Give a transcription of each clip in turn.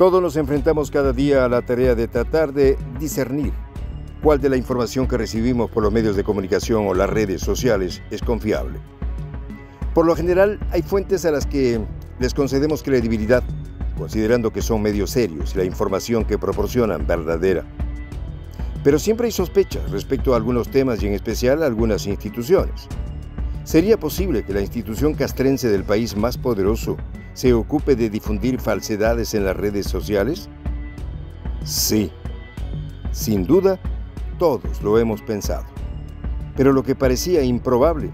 Todos nos enfrentamos cada día a la tarea de tratar de discernir cuál de la información que recibimos por los medios de comunicación o las redes sociales es confiable. Por lo general, hay fuentes a las que les concedemos credibilidad, considerando que son medios serios y la información que proporcionan verdadera. Pero siempre hay sospechas respecto a algunos temas y en especial a algunas instituciones. ¿Sería posible que la institución castrense del país más poderoso se ocupe de difundir falsedades en las redes sociales? Sí, sin duda, todos lo hemos pensado. Pero lo que parecía improbable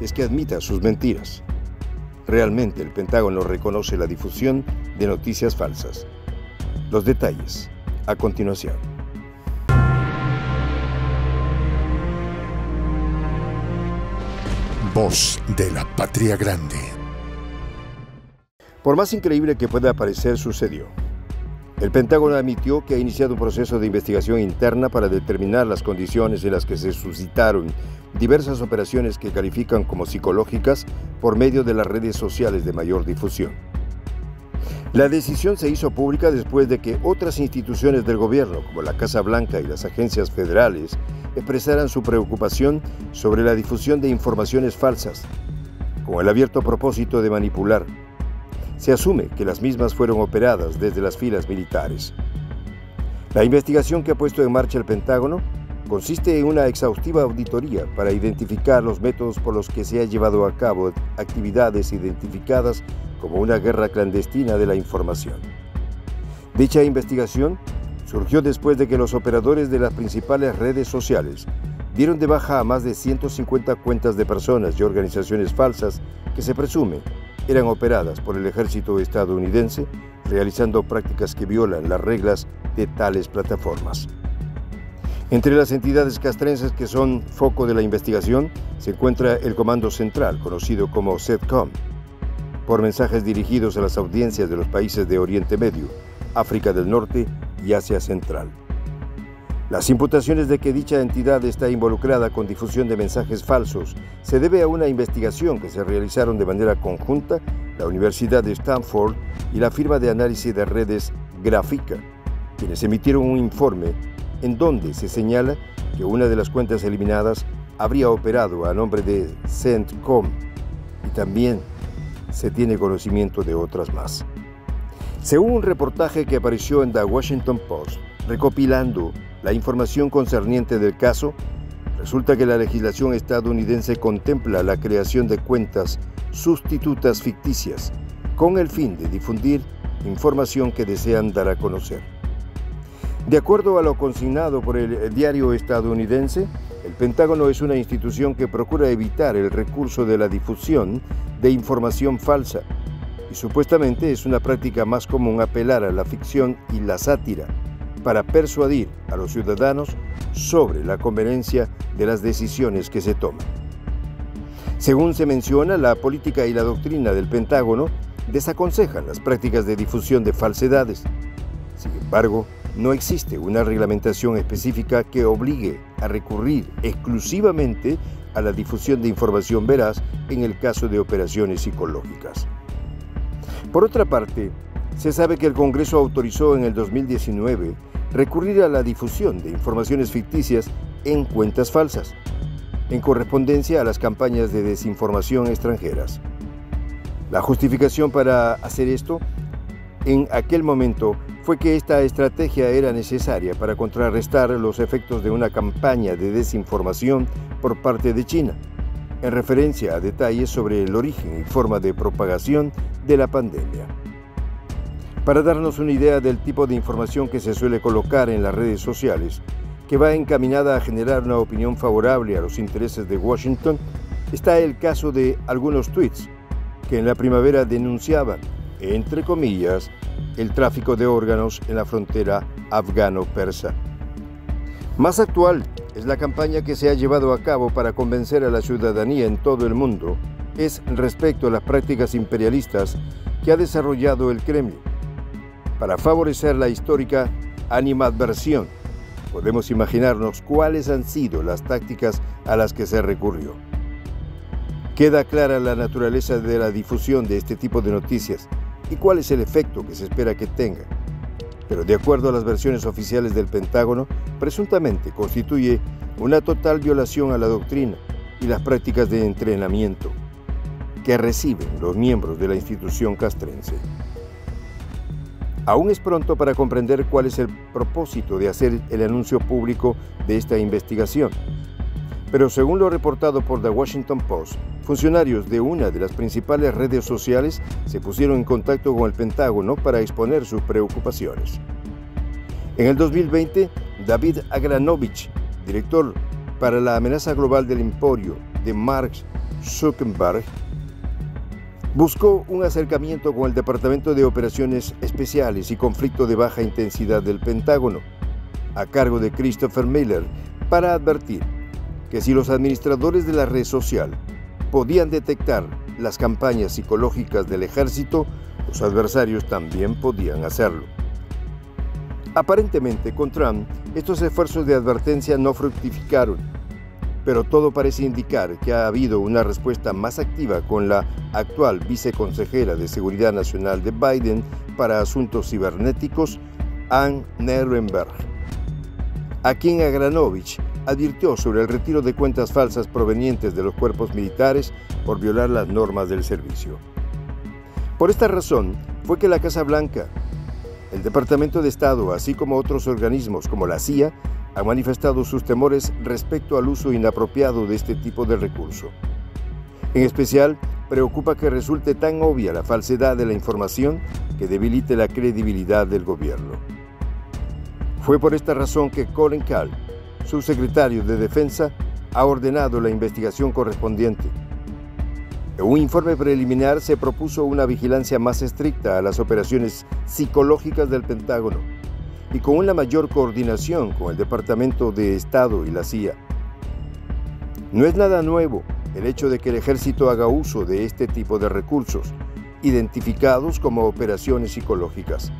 es que admita sus mentiras. Realmente el Pentágono reconoce la difusión de noticias falsas. Los detalles a continuación. Voz de la Patria Grande. Por más increíble que pueda parecer, sucedió. El Pentágono admitió que ha iniciado un proceso de investigación interna para determinar las condiciones en las que se suscitaron diversas operaciones que califican como psicológicas por medio de las redes sociales de mayor difusión. La decisión se hizo pública después de que otras instituciones del gobierno, como la Casa Blanca y las agencias federales, expresaran su preocupación sobre la difusión de informaciones falsas, con el abierto propósito de manipular, se asume que las mismas fueron operadas desde las filas militares. La investigación que ha puesto en marcha el Pentágono consiste en una exhaustiva auditoría para identificar los métodos por los que se ha llevado a cabo actividades identificadas como una guerra clandestina de la información. Dicha investigación surgió después de que los operadores de las principales redes sociales dieron de baja a más de 150 cuentas de personas y organizaciones falsas que se presume eran operadas por el ejército estadounidense, realizando prácticas que violan las reglas de tales plataformas. Entre las entidades castrenses que son foco de la investigación se encuentra el Comando Central, conocido como CETCOM, por mensajes dirigidos a las audiencias de los países de Oriente Medio, África del Norte y Asia Central. Las imputaciones de que dicha entidad está involucrada con difusión de mensajes falsos se debe a una investigación que se realizaron de manera conjunta la Universidad de Stanford y la firma de análisis de redes Grafica, quienes emitieron un informe en donde se señala que una de las cuentas eliminadas habría operado a nombre de CENTCOM y también se tiene conocimiento de otras más. Según un reportaje que apareció en The Washington Post, recopilando la información concerniente del caso, resulta que la legislación estadounidense contempla la creación de cuentas sustitutas ficticias con el fin de difundir información que desean dar a conocer. De acuerdo a lo consignado por el diario estadounidense, el Pentágono es una institución que procura evitar el recurso de la difusión de información falsa y supuestamente es una práctica más común apelar a la ficción y la sátira para persuadir a los ciudadanos sobre la conveniencia de las decisiones que se toman. Según se menciona, la política y la doctrina del Pentágono desaconsejan las prácticas de difusión de falsedades. Sin embargo, no existe una reglamentación específica que obligue a recurrir exclusivamente a la difusión de información veraz en el caso de operaciones psicológicas. Por otra parte, se sabe que el Congreso autorizó en el 2019 recurrir a la difusión de informaciones ficticias en cuentas falsas, en correspondencia a las campañas de desinformación extranjeras. La justificación para hacer esto en aquel momento fue que esta estrategia era necesaria para contrarrestar los efectos de una campaña de desinformación por parte de China, en referencia a detalles sobre el origen y forma de propagación de la pandemia. Para darnos una idea del tipo de información que se suele colocar en las redes sociales, que va encaminada a generar una opinión favorable a los intereses de Washington, está el caso de algunos tweets que en la primavera denunciaban, entre comillas, el tráfico de órganos en la frontera afgano-persa. Más actual es la campaña que se ha llevado a cabo para convencer a la ciudadanía en todo el mundo es respecto a las prácticas imperialistas que ha desarrollado el Kremlin para favorecer la histórica animadversión. Podemos imaginarnos cuáles han sido las tácticas a las que se recurrió. Queda clara la naturaleza de la difusión de este tipo de noticias y cuál es el efecto que se espera que tenga, pero de acuerdo a las versiones oficiales del Pentágono, presuntamente constituye una total violación a la doctrina y las prácticas de entrenamiento que reciben los miembros de la institución castrense. Aún es pronto para comprender cuál es el propósito de hacer el anuncio público de esta investigación. Pero según lo reportado por The Washington Post, funcionarios de una de las principales redes sociales se pusieron en contacto con el Pentágono para exponer sus preocupaciones. En el 2020, David Agranovich, director para la amenaza global del emporio de Mark Zuckerberg, buscó un acercamiento con el Departamento de Operaciones Especiales y Conflicto de Baja Intensidad del Pentágono, a cargo de Christopher Miller, para advertir que si los administradores de la red social podían detectar las campañas psicológicas del ejército, los adversarios también podían hacerlo. Aparentemente, con Trump, estos esfuerzos de advertencia no fructificaron pero todo parece indicar que ha habido una respuesta más activa con la actual viceconsejera de Seguridad Nacional de Biden para Asuntos Cibernéticos, Ann Nerenberg, a quien Agranovich advirtió sobre el retiro de cuentas falsas provenientes de los cuerpos militares por violar las normas del servicio. Por esta razón fue que la Casa Blanca, el Departamento de Estado, así como otros organismos como la CIA, ha manifestado sus temores respecto al uso inapropiado de este tipo de recurso. En especial, preocupa que resulte tan obvia la falsedad de la información que debilite la credibilidad del gobierno. Fue por esta razón que Colin Kahl, subsecretario de Defensa, ha ordenado la investigación correspondiente. En un informe preliminar se propuso una vigilancia más estricta a las operaciones psicológicas del Pentágono y con una mayor coordinación con el Departamento de Estado y la CIA. No es nada nuevo el hecho de que el ejército haga uso de este tipo de recursos, identificados como operaciones psicológicas,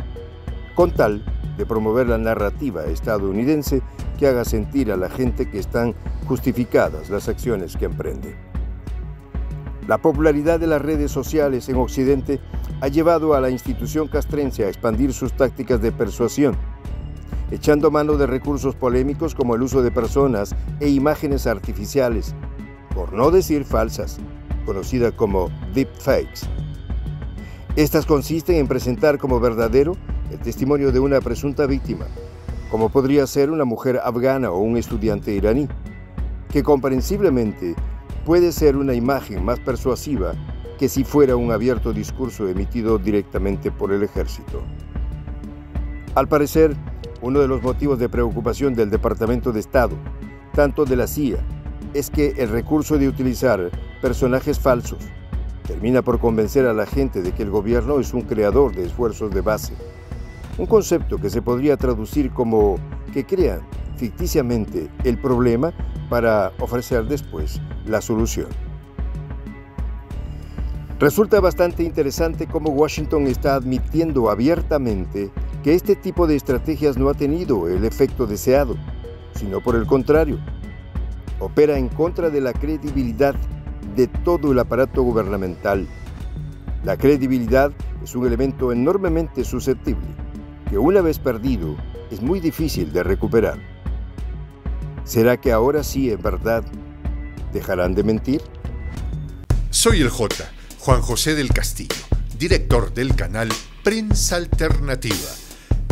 con tal de promover la narrativa estadounidense que haga sentir a la gente que están justificadas las acciones que emprende. La popularidad de las redes sociales en Occidente ha llevado a la institución castrense a expandir sus tácticas de persuasión echando mano de recursos polémicos como el uso de personas e imágenes artificiales, por no decir falsas, conocida como deepfakes. Estas consisten en presentar como verdadero el testimonio de una presunta víctima, como podría ser una mujer afgana o un estudiante iraní, que comprensiblemente puede ser una imagen más persuasiva que si fuera un abierto discurso emitido directamente por el ejército. Al parecer, uno de los motivos de preocupación del Departamento de Estado, tanto de la CIA, es que el recurso de utilizar personajes falsos termina por convencer a la gente de que el gobierno es un creador de esfuerzos de base. Un concepto que se podría traducir como que crean ficticiamente el problema para ofrecer después la solución. Resulta bastante interesante cómo Washington está admitiendo abiertamente que este tipo de estrategias no ha tenido el efecto deseado, sino por el contrario, opera en contra de la credibilidad de todo el aparato gubernamental. La credibilidad es un elemento enormemente susceptible, que una vez perdido es muy difícil de recuperar. ¿Será que ahora sí, en verdad, dejarán de mentir? Soy el J Juan José del Castillo, director del canal Prensa Alternativa.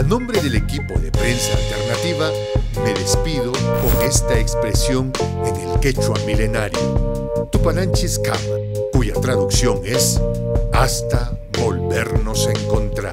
A nombre del equipo de prensa alternativa, me despido con esta expresión en el quechua milenario, Tupananchis cuya traducción es hasta volvernos a encontrar.